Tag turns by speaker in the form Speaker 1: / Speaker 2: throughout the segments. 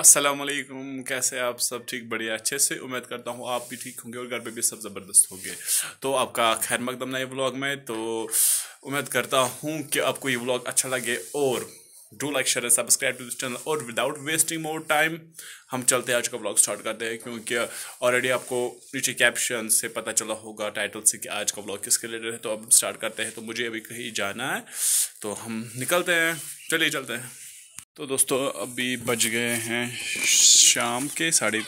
Speaker 1: अस्सलाम वालेकुम कैसे आप सब ठीक? बढ़िया, अच्छे से। उम्मीद करता हूँ आप भी ठीक होंगे और घर पे भी सब ज़बरदस्त होंगे तो आपका खैर मकदम नए व्लॉग में तो उम्मीद करता हूँ कि आपको ये व्लॉग अच्छा लगे और do like, share subscribe to this channel. और विदाउट वेस्टिंग मोर टाइम हम चलते आज का ब्लॉग स्टार्ट करते हैं, क्योंकि ऑलरेडी आपको नीचे कैप्शन से पता चला होगा टाइटल से कि आज का ब्लॉग किसके रिलेटेड है। तो अब स्टार्ट करते हैं तो मुझे अभी कहीं जाना है तो हम निकलते हैं। चलिए चलते हैं। तो दोस्तों, अभी बज गए हैं शाम के साढ़े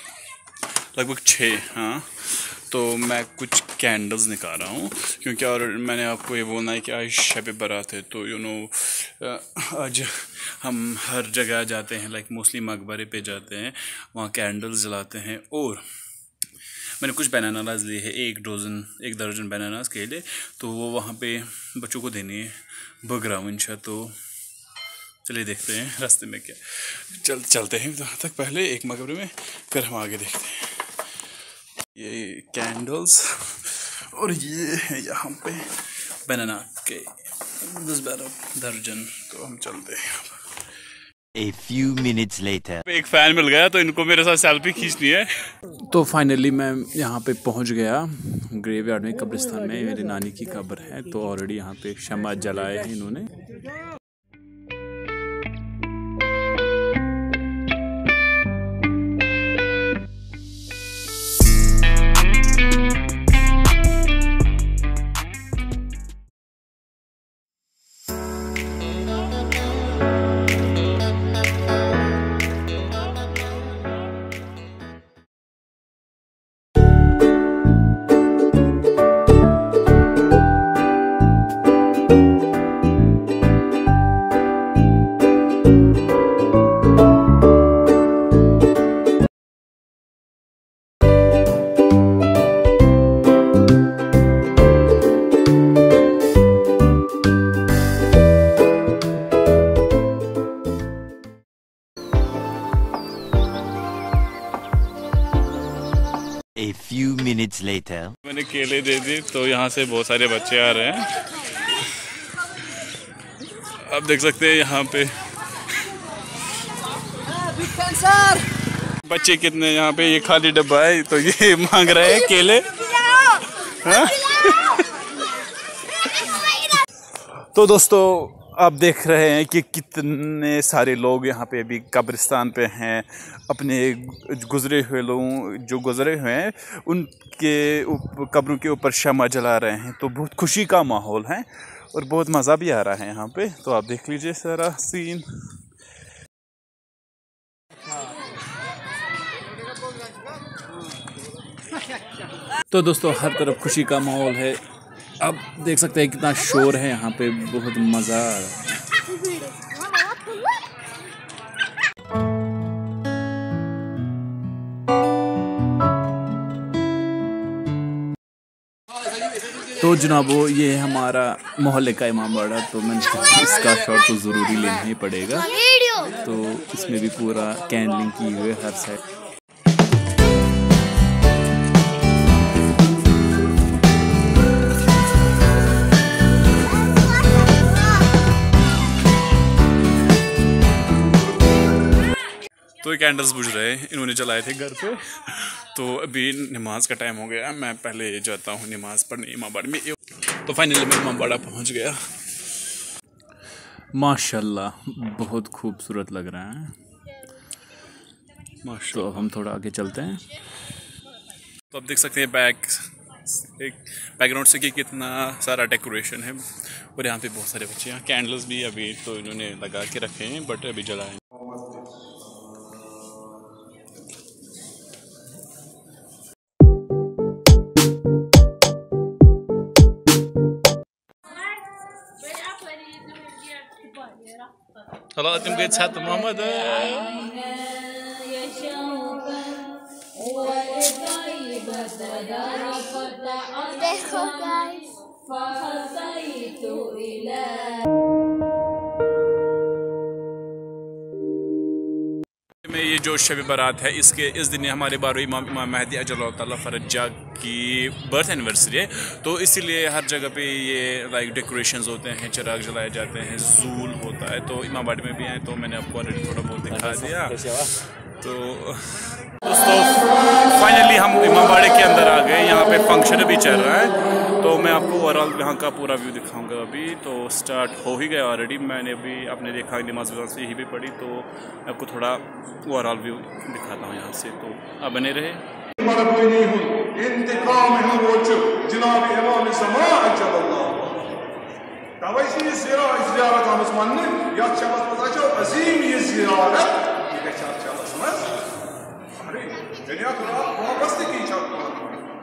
Speaker 1: लगभग छः हाँ। तो मैं कुछ कैंडल्स निकाल रहा हूँ, क्योंकि और मैंने आपको ये बोलना है कि आज शब बारात है तो यू नो आज हम हर जगह जाते हैं लाइक मोस्टली मकबरे पे जाते हैं, वहाँ कैंडल्स जलाते हैं, और मैंने कुछ बनानाज लिए हैं, एक डोज़न एक दर्जन बनानाज के लिए तो वो वहाँ पे बच्चों को देनी है बग इंशा तो चलिए देखते हैं रास्ते में क्या। चल चलते हैं वहाँ तक पहले एक मकबरे में फिर हम आगे देखते हैं। ये कैंडल्स और ये है यहाँ पे बनाना के दस बारह दर्जन तो हम चलते हैं
Speaker 2: A few minutes later.
Speaker 1: एक फ़ैन मिल गया तो इनको मेरे साथ सेल्फी खींचनी है। तो फाइनली मैं यहाँ पे पहुँच गया ग्रेवयार्ड में कब्रिस्तान में मेरी नानी की कब्र है तो ऑलरेडी यहाँ पे शमा जलाए हैं इन्होंने।
Speaker 2: A few minutes later.
Speaker 1: मैंने केले दे दी तो यहाँ से बहुत सारे बच्चे आ रहे हैं। आप देख सकते हैं यहाँ पे। बच्चे कितने यहाँ पे? ये खाली डब्बा है तो ये मांग रहे हैं केले। हाँ? तो दोस्तों आप देख रहे हैं कि कितने सारे लोग यहाँ पे अभी कब्रिस्तान पे हैं। अपने गुज़रे हुए लोगों, जो गुज़रे हुए हैं, उनके कब्रों के ऊपर शमा जला रहे हैं। तो बहुत खुशी का माहौल है और बहुत मज़ा भी आ रहा है यहाँ पे। तो आप देख लीजिए सारा सीन। तो दोस्तों, हर तरफ़ खुशी का माहौल है। आप देख सकते हैं कितना शोर है यहाँ पे बहुत मज़ा आ रहा है। तो जनाबो ये हमारा मोहल्ले का इमाम बाड़ा तो मैंने इसका शॉट तो ज़रूरी लेना ही पड़ेगा। तो इसमें भी पूरा कैंडलिंग की हुई हर साइड तो कैंडल्स बुझ रहे हैं इन्होंने जलाए थे घर पे। तो अभी नमाज़ का टाइम हो गया मैं पहले जाता हूँ नमाज़ पढ़ने इमामबाड़ा में। तो फाइनली मैं इमामबाड़ा पहुँच गया। माशाल्लाह बहुत खूबसूरत लग रहा है। तो हम थोड़ा आगे चलते हैं। तो आप देख सकते हैं बैक एक बैकग्राउंड से कि कितना सारा डेकोरेशन है। और यहाँ पे बहुत सारे बच्चे यहाँ कैंडल्स भी अभी तो इन्होंने लगा के रखे हैं बट अभी जलाए Kalau tim Gates
Speaker 3: satu Muhammad.
Speaker 1: Dekho guys. जो शब बारात है। इसके इस दिन हमारे बारह इमाम इमाम महदी अजल फरजा की बर्थ एनिवर्सरी है। तो इसीलिए हर जगह पे ये लाइक डेकोरेशंस होते हैं चिराग जलाए जाते हैं जूल होता है। तो इमामबाड़ी में भी हैं तो मैंने आपको ऑलरेडी थोड़ा बहुत दिखा दिया। तो दोस्तों फाइनली हम इमामबाड़े के अंदर आ गए। यहाँ पे फ़ंक्शन भी चल रहा है। तो मैं आपको ओवरऑल यहाँ का पूरा व्यू दिखाऊँगा अभी। तो स्टार्ट हो ही गया ऑलरेडी मैंने अभी आपने देखा नमाज़ वजह से ही भी पढ़ी तो मैं आपको थोड़ा ओवरऑल व्यू दिखाता हूँ यहाँ से। तो अब बने रहे।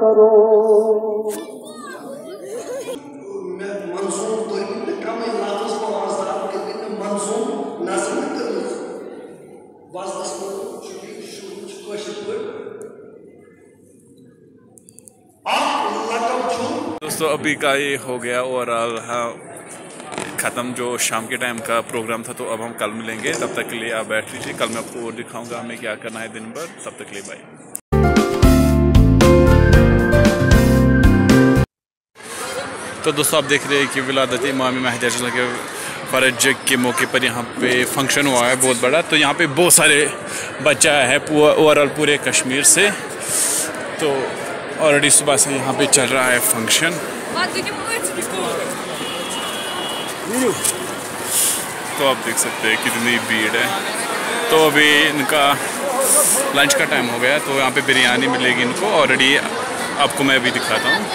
Speaker 4: manzum
Speaker 1: दोस्तों, अभी का ये हो गया ओवरऑल हाँ ख़त्म जो शाम के टाइम का प्रोग्राम था तो अब हम कल मिलेंगे। तब तक के लिए आप बैठ लीजिए। कल मैं आपको दिखाऊँगा हमें क्या करना है दिन भर। तब तक के लिए बाय तो दोस्तों, आप देख रहे हैं कि विलादत इमाम महदी अजला के फरज के मौके पर यहाँ पे फ़ंक्शन हुआ है बहुत बड़ा। तो यहाँ पे बहुत सारे बच्चा है ओवरऑल पूरे कश्मीर से। तो ऑलरेडी सुबह से यहाँ पे चल रहा है फ़ंक्शन तो आप देख सकते हैं कितनी भीड़ है। तो अभी इनका लंच का टाइम हो गया तो यहाँ पे बिरयानी मिलेगी इनको ऑलरेडी आपको मैं अभी दिखाता हूँ।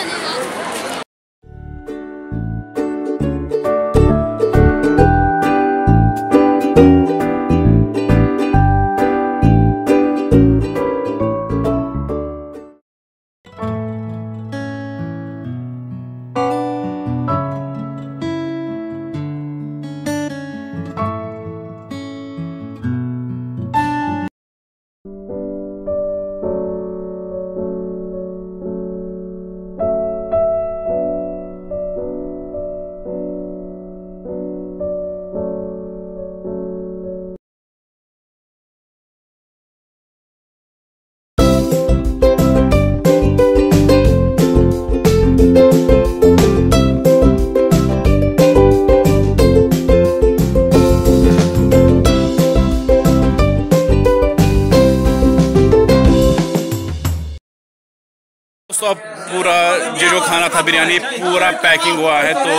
Speaker 1: बिरयानी पूरा पैकिंग हुआ है तो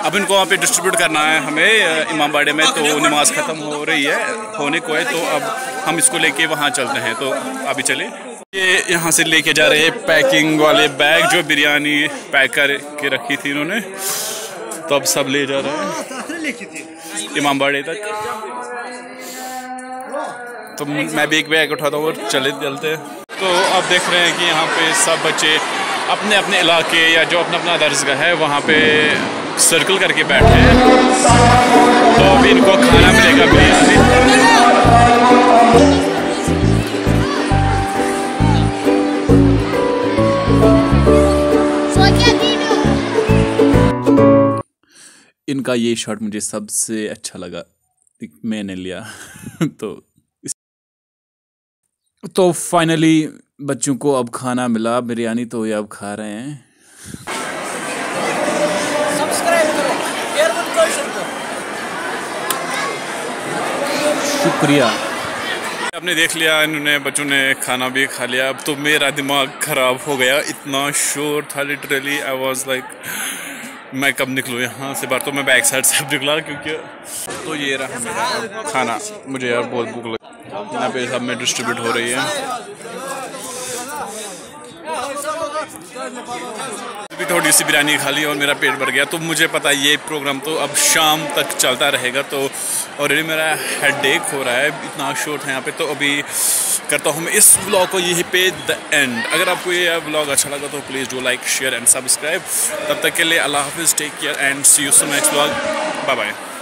Speaker 1: अब इनको वहाँ पे डिस्ट्रीब्यूट करना है हमें इमामबाड़े में तो नमाज़ ख़त्म हो रही है, होने को है तो अब हम इसको लेके वहाँ चलते हैं तो अभी चले। ये यहाँ से लेके जा रहे हैं पैकिंग वाले बैग, जो बिरयानी पैक कर के रखी थी इन्होंने। तो अब सब ले जा रहे हैं। इमामबाड़े तक। तो मैं भी एक बैग उठाता हूँ और चले, चलते तो आप देख रहे हैं कि यहाँ पे सब बच्चे अपने अपने इलाके या जो अपना अपना दर्जगा है, वहाँ पे सर्कल करके बैठे हैं। तो अभी इनको खाना मिलेगा बिरयानी। इनका ये शॉट मुझे सबसे अच्छा लगा। मैंने लिया। तो तो फाइनली बच्चों को अब खाना मिला बिरयानी तो ये अब खा रहे हैं। शुक्रिया। आपने देख लिया इन्होंने बच्चों ने खाना भी खा लिया। अब तो मेरा दिमाग ख़राब हो गया इतना शोर था लिटरली आई वाज लाइक मैं कब निकलूँ यहाँ से? बाहर तो मैं बैक साइड से अब निकला क्योंकि तो ये रहा मेरा खाना। मुझे यार बहुत भूख लगी यहाँ पे सब में डिस्ट्रीब्यूट हो रही है। अभी थोड़ी सी बिरयानी खा ली और मेरा पेट भर गया तो मुझे पता है ये प्रोग्राम तो अब शाम तक चलता रहेगा तो ऑलरेडी मेरा हेड एक हो रहा है, इतना शोर था यहाँ पे तो अभी करता हूँ मैं इस ब्लॉग को, यहीं पे द एंड अगर आपको ये ब्लॉग अच्छा लगा तो please do like share and subscribe तब तक के लिए अल्लाह हाफिज़ take care and see you so next blog bye bye